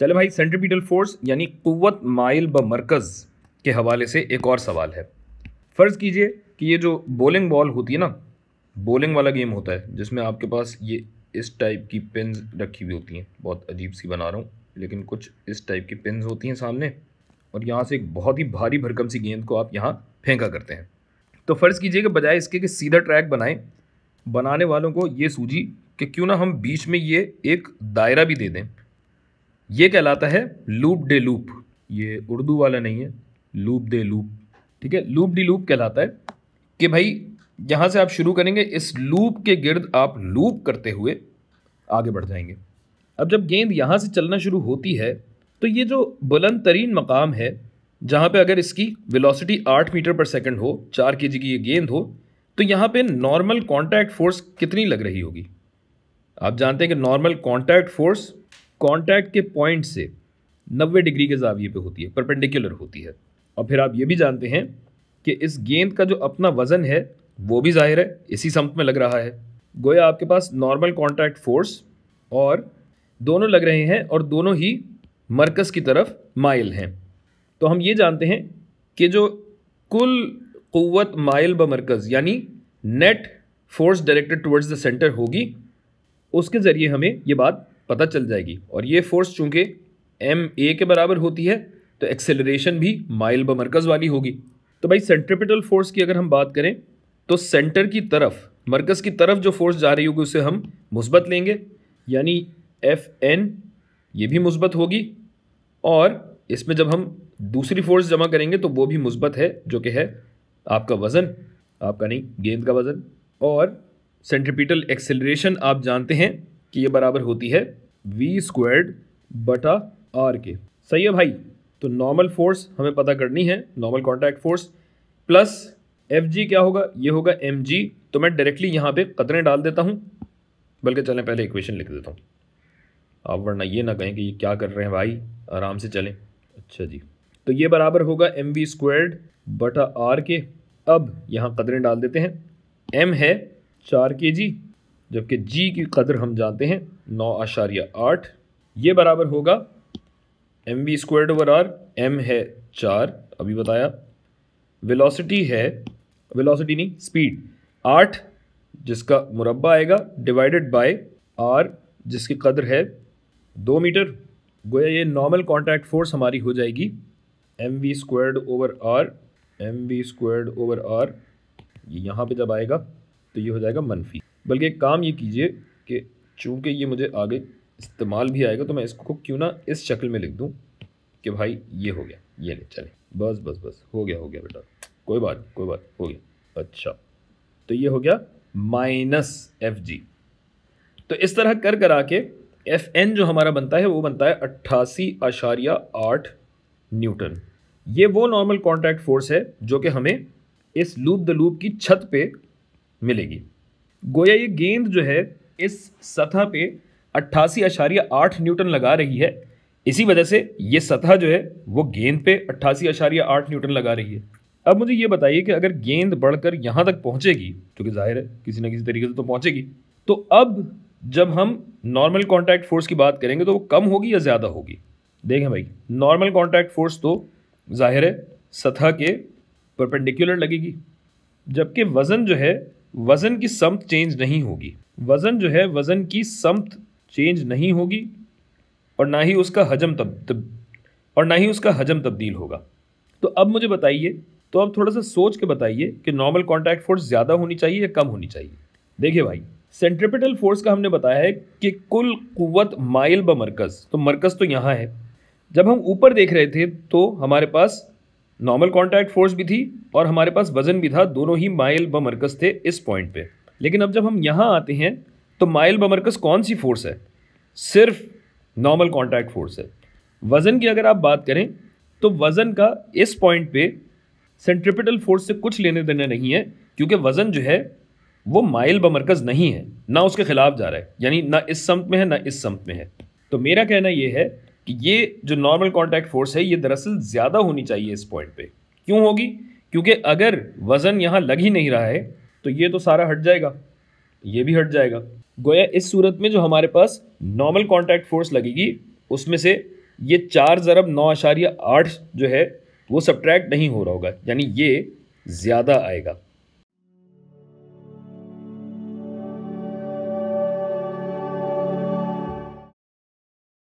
चले भाई centripetal force यानी कुव्वत माइल ब मरकज़ के हवाले से एक और सवाल है। फ़र्ज़ कीजिए कि ये जो बॉलिंग बॉल होती है ना बॉलिंग वाला गेम होता है, जिसमें आपके पास ये इस टाइप की पिन रखी हुई होती हैं। बहुत अजीब सी बना रहा हूँ, लेकिन कुछ इस टाइप की पिन होती हैं सामने, और यहाँ से एक बहुत ही भारी भरकम सी गेंद को आप यहाँ फेंका करते हैं। तो फ़र्ज़ कीजिए कि बजाय इसके कि सीधा ट्रैक बनाएँ, बनाने वालों को ये सूझी कि क्यों ना हम बीच में ये एक दायरा भी दे दें। ये कहलाता है लूप डे लूप। ये उर्दू वाला नहीं है, लूप डे लूप। ठीक है, लूप डी लूप कहलाता है कि भाई, यहाँ से आप शुरू करेंगे, इस लूप के गिर्द आप लूप करते हुए आगे बढ़ जाएँगे। अब जब गेंद यहाँ से चलना शुरू होती है तो ये जो बुलंद तरीन मकाम है, जहाँ पे अगर इसकी वेलोसिटी आठ मीटर पर सेकंड हो, चार के की ये गेंद हो तो यहाँ पे नॉर्मल कांटेक्ट फोर्स कितनी लग रही होगी? आप जानते हैं कि नॉर्मल कांटेक्ट फोर्स कांटेक्ट के पॉइंट से 90 डिग्री के जाविये पे होती है परपेंडिकुलर होती है। और फिर आप ये भी जानते हैं कि इस गेंद का जो अपना वज़न है, वो भी ज़ाहिर है, इसी समत में लग रहा है। गोया आपके पास नॉर्मल कॉन्टैक्ट फोर्स और दोनों लग रहे हैं और दोनों ही मरकज़ की तरफ़ माइल हैं। तो हम ये जानते हैं कि जो कुल क़वत माइल ब मरकज़, यानी net force directed towards the centre होगी, उसके ज़रिए हमें ये बात पता चल जाएगी। और ये फोर्स चूँकि एम ए के बराबर होती है तो एक्सेलरेशन भी माइल ब मरकज़ वाली होगी। तो भाई सेंट्रिपिटल फोर्स की अगर हम बात करें तो सेंटर की तरफ़ मरकज़ की तरफ़ जो फोर्स जा रही होगी, उसे हम मुस्बत लेंगे। यानी एफ़ एन ये भी मुस्बत होगी। और इसमें जब हम दूसरी फोर्स जमा करेंगे तो वो भी मुस्बत है, जो कि है आपका वज़न। आपका नहीं, गेंद का वज़न। और सेंट्रिपिटल एक्सेलरेशन आप जानते हैं कि ये बराबर होती है वी स्क्वायर्ड बटा आर के। सही है भाई? तो नॉर्मल फोर्स हमें पता करनी है normal contact force plus F G क्या होगा? ये होगा एम जी तो मैं डायरेक्टली यहाँ पे कतरे डाल देता हूँ, बल्कि चलें, पहले इक्वेशन लिख देता हूँ। आप वरना ये ना कहें कि ये क्या कर रहे हैं भाई, आराम से चलें। अच्छा जी। तो ये बराबर होगा एम वी स्क्वायर्ड बटा आर के। अब यहाँ कदरें डाल देते हैं। एम है चार के जी जबकि जी की कदर हम जानते हैं नौ आशारिया आठ। ये बराबर होगा M V squared over R, M है चार, अभी बताया। वेलोसिटी है, वेलोसिटी नहीं, स्पीड आठ, जिसका मुरबा आएगा, डिवाइडेड बाय आर, जिसकी कदर है दो मीटर। गोया ये नॉर्मल कॉन्टैक्ट फोर्स हमारी हो जाएगी M V squared over R, M V squared over R. यहाँ पे जब आएगा तो ये हो जाएगा मनफी। बल्कि एक काम ये कीजिए कि चूँकि ये मुझे आगे इस्तेमाल भी आएगा तो मैं इसको क्यों ना इस शक्ल में लिख दूँ कि भाई ये हो गया, ये ले, चले। बस बस बस, हो गया हो गया बेटा। कोई बात कोई बात, हो गया। अच्छा तो ये हो गया माइनस एफ़ जी। तो इस तरह कर कर आके एफ़ एन जो हमारा बनता है, वो बनता है अट्ठासी आशारिया आठ न्यूटन। ये वो नॉर्मल कॉन्टैक्ट फोर्स है जो कि हमें इस लूप द लूप की छत पे मिलेगी। गोया ये गेंद जो है इस सतह पे अट्ठासी आशारिया आठ न्यूटन लगा रही है। इसी वजह से ये सतह जो है, वो गेंद पे अट्ठासी आशारिया आठ न्यूटन लगा रही है। अब मुझे ये बताइए कि अगर गेंद बढ़कर यहाँ तक पहुँचेगी, क्योंकि ज़ाहिर है, किसी न किसी तरीके से तो पहुँचेगी तो अब जब हम नॉर्मल कॉन्टैक्ट फोर्स की बात करेंगे तो वो कम होगी या ज़्यादा होगी? देखें भाई नॉर्मल कॉन्टैक्ट फोर्स तो ज़ाहिर है, सतह के परपेंडिकुलर लगेगी, जबकि वज़न जो है वज़न की समत चेंज नहीं होगी। वज़न जो है वज़न की समत चेंज नहीं होगी और ना ही उसका हजम तब, तब और ना ही उसका हजम तब्दील होगा। तो अब मुझे बताइए तो अब थोड़ा सा सोच के बताइए कि नॉर्मल कॉन्टैक्ट फोर्स ज़्यादा होनी चाहिए या कम होनी चाहिए। देखिए भाई सेंट्रिपिटल फोर्स का हमने बताया है कि कुल कुत माइल ब मरकज़। तो मरकज़ तो यहाँ है। जब हम ऊपर देख रहे थे तो हमारे पास नॉर्मल कॉन्टैक्ट फोर्स भी थी और हमारे पास वज़न भी था, दोनों ही माइल ब मरकज़ थे इस पॉइंट पे। लेकिन अब जब हम यहाँ आते हैं तो माइल ब मरकज़ कौन सी फोर्स है? सिर्फ़ नॉर्मल कॉन्टैक्ट फोर्स है। वज़न की अगर आप बात करें तो वज़न का इस पॉइंट पे सेंट्रिपिटल फोर्स से कुछ लेने देने नहीं है, क्योंकि वज़न जो है, वो माइल बमरकज़ नहीं है। ना उसके ख़िलाफ़ जा रहा है, यानी ना इस समत में है, ना इस समत में है। तो मेरा कहना ये है कि ये जो नॉर्मल कॉन्टैक्ट फोर्स है, ये दरअसल ज़्यादा होनी चाहिए इस पॉइंट पे। क्यों होगी? क्योंकि अगर वज़न यहाँ लग ही नहीं रहा है तो ये तो सारा हट जाएगा। ये भी हट जाएगा। गोया, इस सूरत में जो हमारे पास नॉर्मल कॉन्टैक्ट फोर्स लगेगी, उसमें से ये चार ज़रब नौ आशारिया आठ जो है, वो सब्ट्रैक्ट नहीं हो रहा होगा। यानी ये ज़्यादा आएगा।